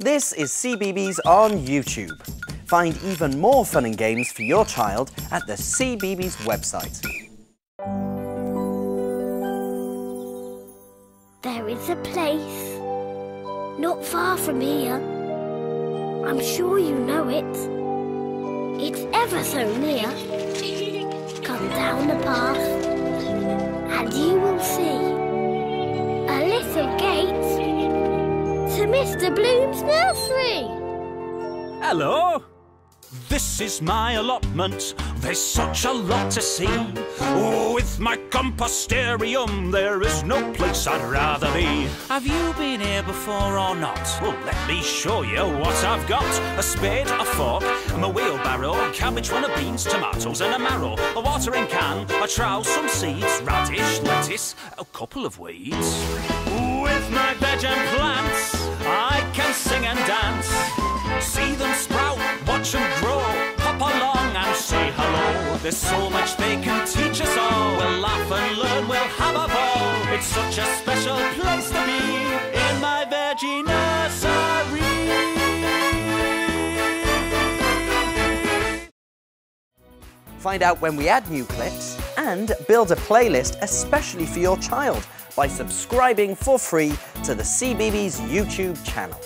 This is CBeebies on YouTube. Find even more fun and games for your child at the CBeebies website. There is a place not far from here. I'm sure you know it. It's ever so near. Come down the path and you will see to Mr. Bloom's nursery. Hello. This is my allotment. There's such a lot to see. Oh, with my compostarium, there is no place I'd rather be. Have you been here before or not? Well, let me show you what I've got. A spade, a fork, and a wheelbarrow, cabbage, runner beans, tomatoes, and a marrow. A watering can, a trowel, some seeds, radish, lettuce, a couple of weeds. There's so much they can teach us all. We'll laugh and learn, we'll have a ball. It's such a special place to be in my veggie nursery. Find out when we add new clips and build a playlist especially for your child by subscribing for free to the CBeebies YouTube channel.